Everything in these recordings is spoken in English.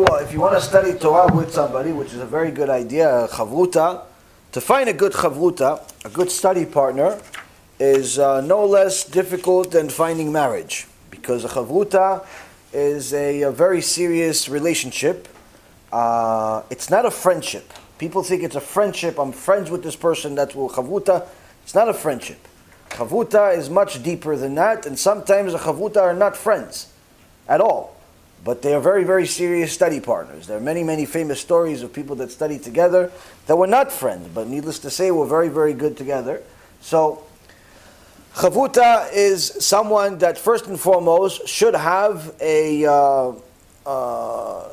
If you uh, if you want to study Torah with somebody, which is a very good idea, chavruta, to find a good chavruta, a good study partner, is uh, no less difficult than finding marriage, because a chavruta is a, a very serious relationship. Uh, it's not a friendship. People think it's a friendship. I'm friends with this person. That's what chavruta. It's not a friendship. Chavruta is much deeper than that, and sometimes a chavruta are not friends at all. But they are very, very serious study partners. There are many, many famous stories of people that studied together that were not friends, but needless to say, were very, very good together. So, Chavuta is someone that first and foremost should have a uh, uh,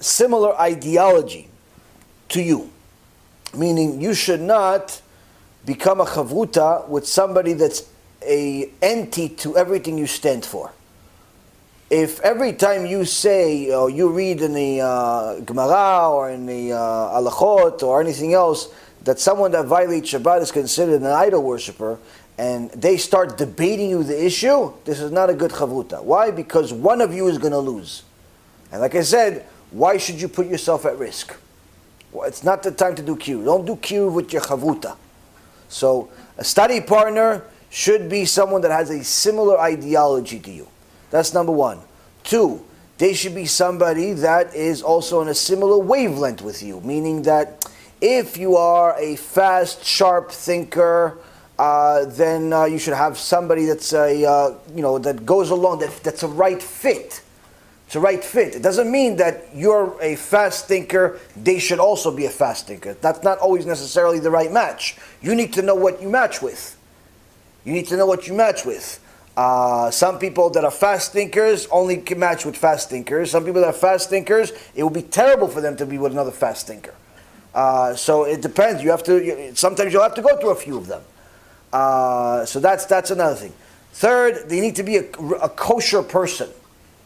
similar ideology to you. Meaning, you should not become a Chavuta with somebody that's a anti to everything you stand for if every time you say or you read in the uh, Gemara or in the uh, Halachot or anything else that someone that violates Shabbat is considered an idol worshiper, and they start debating you the issue, this is not a good chavruta. Why? Because one of you is going to lose. And like I said, why should you put yourself at risk? Well, it's not the time to do kiruv. Don't do kiruv with your chavruta. So a study partner should be someone that has a similar ideology to you. That's number one. Two, they should be somebody that is also on a similar wavelength with you, meaning that if you are a fast, sharp thinker, uh, then uh, you should have somebody that's a uh, you know that goes along that that's a right fit. It's a right fit. It doesn't mean that you're a fast thinker; they should also be a fast thinker. That's not always necessarily the right match. You need to know what you match with. You need to know what you match with. Uh, some people that are fast thinkers only can match with fast thinkers. Some people that are fast thinkers, it would be terrible for them to be with another fast thinker. Uh, so it depends. You have to. Sometimes you'll have to go through a few of them. Uh, so that's that's another thing. Third, they need to be a, a, kosher person,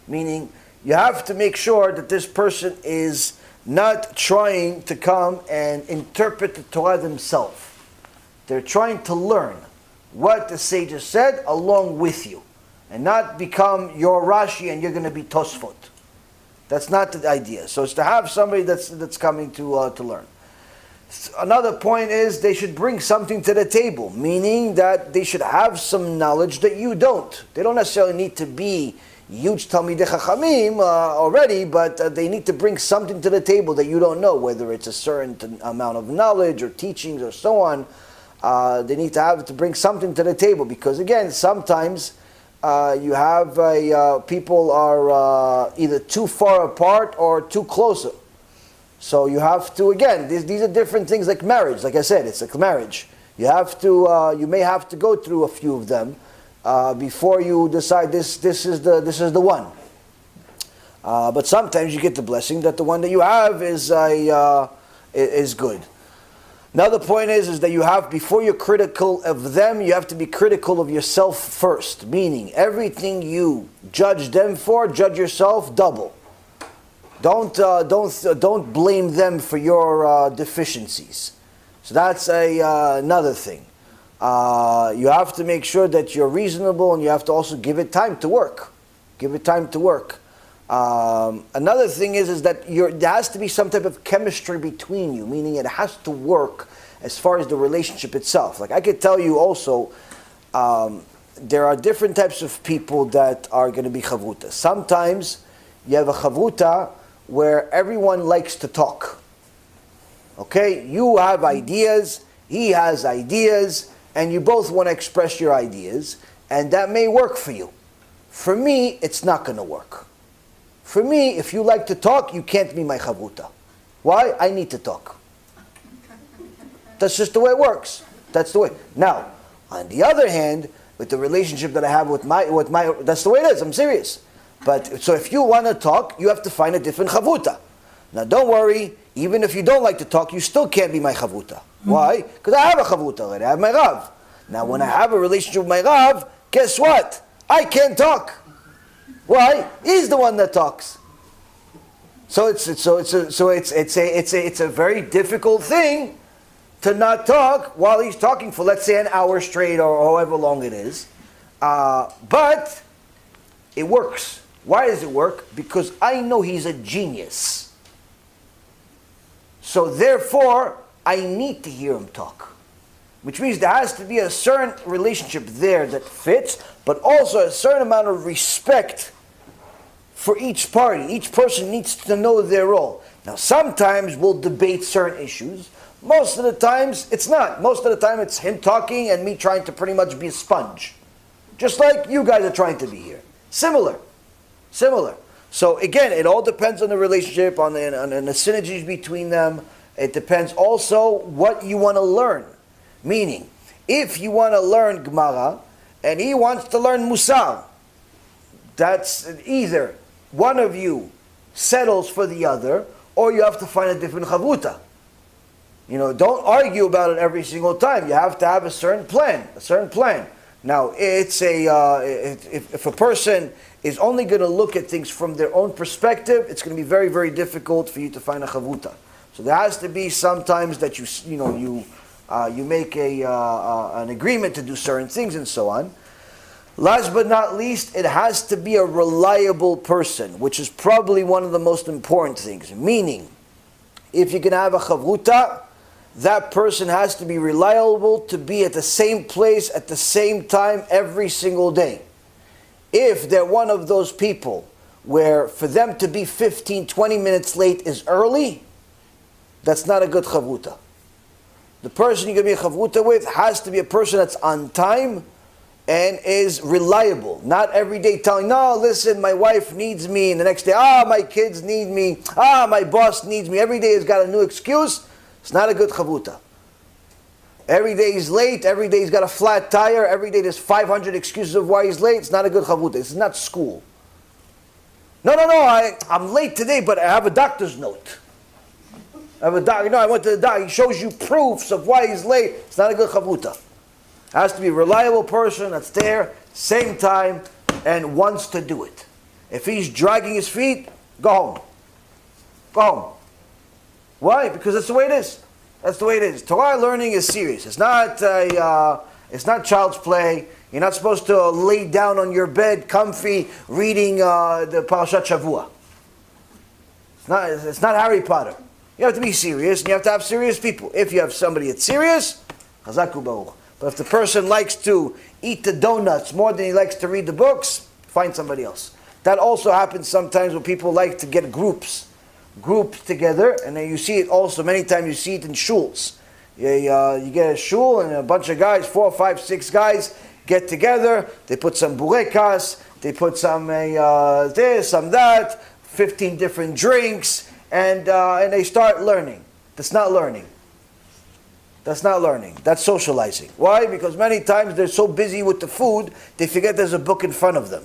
meaning you have to make sure that this person is not trying to come and interpret the Torah themselves. They're trying to learn what the sages said along with you, and not become your Rashi and you're going to be Tosfot. That's not the idea. So it's to have somebody that's that's coming to uh, to learn. Another point is they should bring something to the table, meaning that they should have some knowledge that you don't. They don't necessarily need to be huge Talmidei Chachamim uh, already, but uh, they need to bring something to the table that you don't know, whether it's a certain amount of knowledge or teachings or so on uh, they need to have to bring something to the table because again, sometimes uh, you have a, uh, people are uh, either too far apart or too close. So you have to again. These, these are different things like marriage. Like I said, it's like marriage. You have to. Uh, you may have to go through a few of them uh, before you decide this. This is the this is the one. but sometimes you get the blessing that the one that you have is a is good. Another point is, is that you have, before you're critical of them, you have to be critical of yourself first. Meaning, everything you judge them for, judge yourself double. Don't, uh, don't, uh, don't blame them for your uh, deficiencies. So that's a, uh, another thing. Uh, you have to make sure that you're reasonable and you have to also give it time to work. Give it time to work. Um, another thing is, is that there has to be some type of chemistry between you, meaning it has to work as far as the relationship itself. Like I could tell you also, um, there are different types of people that are going to be chavruta. Sometimes you have a chavruta where everyone likes to talk. Okay, you have ideas, he has ideas, and you both want to express your ideas, and that may work for you. For me, it's not going to work. For me, if you like to talk, you can't be my chavruta. Why? I need to talk. That's just the way it works. That's the way. Now, on the other hand, with the relationship that I have with my, with my, that's the way it is. I'm serious. But so if you want to talk, you have to find a different chavruta. Now, don't worry. Even if you don't like to talk, you still can't be my chavruta. Mm-hmm. Why? Because I have a chavruta already. I have my rav. Now, when I have a relationship with my rav, guess what? I can't talk. Why? He's the one that talks. So it's, it's so it's a, so it's it's a it's a it's a very difficult thing to not talk while he's talking for let's say an hour straight or however long it is. Uh, but it works. Why does it work? Because I know he's a genius. So therefore, I need to hear him talk. Which means there has to be a certain relationship there that fits, but also a certain amount of respect for each party. Each person needs to know their role. Now, sometimes we'll debate certain issues. Most of the times, it's not. Most of the time, it's him talking and me trying to pretty much be a sponge. Just like you guys are trying to be here. Similar. Similar. So again, it all depends on the relationship, on the, on the synergies between them. It depends also what you want to learn. Meaning, if you want to learn Gemara and he wants to learn Musar, that's either one of you settles for the other, or you have to find a different chavruta. You know, don't argue about it every single time. You have to have a certain plan, a certain plan. Now, it's a uh, if, if a person is only going to look at things from their own perspective, it's going to be very, very difficult for you to find a chavuta. So there has to be sometimes that you you know you uh, you make a uh, uh, an agreement to do certain things and so on. Last but not least, it has to be a reliable person, which is probably one of the most important things. Meaning, if you can have a chavuta that person has to be reliable to be at the same place at the same time every single day. If they're one of those people where for them to be 15, 20 minutes late is early, that's not a good chavruta. The person going to be a chavruta with has to be a person that's on time and is reliable. Not every day telling, no, listen, my wife needs me, and the next day, ah, my kids need me, ah, my boss needs me. Every day has got a new excuse it's not a good chavuta. Every day he's late, every day he's got a flat tire, every day there's 500 excuses of why he's late. It's not a good chavuta. Is not school. No, no, no, I, I'm late today, but I have a doctor's note. I have a doctor. You know, I went to the doctor. He shows you proofs of why he's late. It's not a good chavuta. Has to be a reliable person that's there, same time, and wants to do it. If he's dragging his feet, go home. Go home. Why? Because that's the way it is. That's the way it is. Torah learning is serious. It's not a, uh, it's not child's play. You're not supposed to lay down on your bed, comfy, reading uh, the Parashat Shavua. It's not, it's not Harry Potter. You have to be serious, and you have to have serious people. If you have somebody that's serious, chazak u'baruch. But if the person likes to eat the donuts more than he likes to read the books, find somebody else. That also happens sometimes when people like to get groups grouped together, and then you see it also many times. You see it in shuls. You, uh, you get a shul and a bunch of guys, four, five, six guys, get together. They put some burekas, they put some uh, this, some that, fifteen different drinks, and uh, and they start learning. That's not learning. That's not learning. That's socializing. Why? Because many times they're so busy with the food, they forget there's a book in front of them.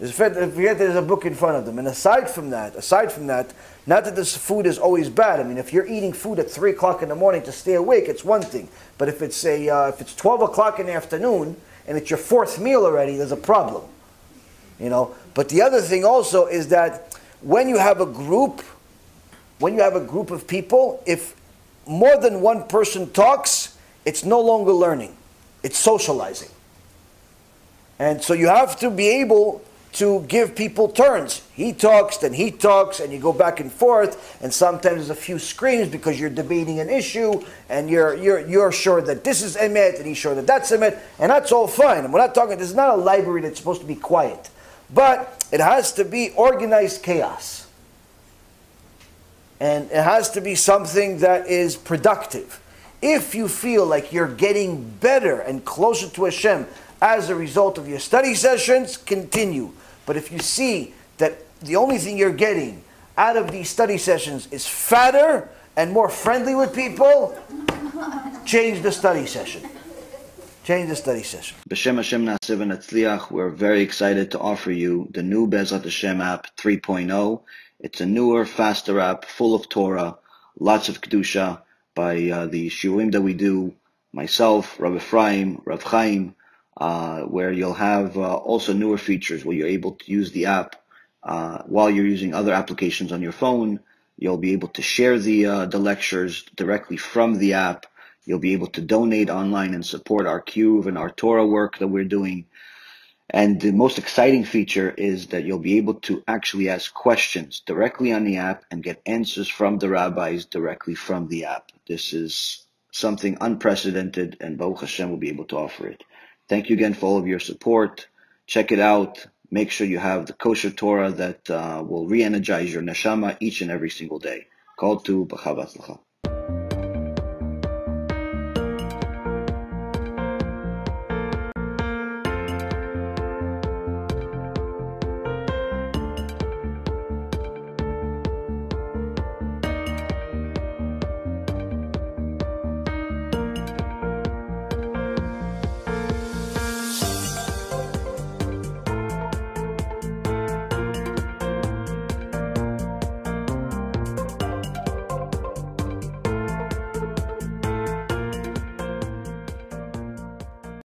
They forget there's a book in front of them. And aside from that, aside from that, not that this food is always bad. I mean, if you're eating food at three o'clock in the morning to stay awake, it's one thing. But if it's a uh, if it's twelve o'clock in the afternoon and it's your fourth meal already, there's a problem. You know. But the other thing also is that when you have a group, when you have a group of people, if more than one person talks, it's no longer learning; it's socializing. And so you have to be able to give people turns. He talks, then he talks, and you go back and forth, and sometimes there's a few screams because you're debating an issue, and you're, you're, you're sure that this is emet, and he's sure that that's emet, and that's all fine. And we're not talking, this is not a library that's supposed to be quiet. But it has to be organized chaos. And it has to be something that is productive. If you feel like you're getting better and closer to Hashem as a result of your study sessions, continue. But if you see that the only thing you're getting out of these study sessions is fatter and more friendly with people, change the study session. Change the study session. B'Shem Hashem Na'aseh V'Natzliach, we're very excited to offer you the new BeEzrat Hashem app 3.0. It's a newer, faster app full of Torah, lots of Kedusha by uh, the shiurim that we do, myself, Rav Ephraim, Rav Chaim, uh, where you'll have uh, also newer features where you're able to use the app uh, while you're using other applications on your phone. You'll be able to share the uh, the lectures directly from the app. You'll be able to donate online and support our kiruv and our Torah work that we're doing. And the most exciting feature is that you'll be able to actually ask questions directly on the app and get answers from the rabbis directly from the app. This is something unprecedented, and Baruch Hashem will be able to offer it. Thank you again for all of your support. Check it out. Make sure you have the kosher Torah that uh, will re-energize your neshama each and every single day. Kol tuv B'chavatzlacha.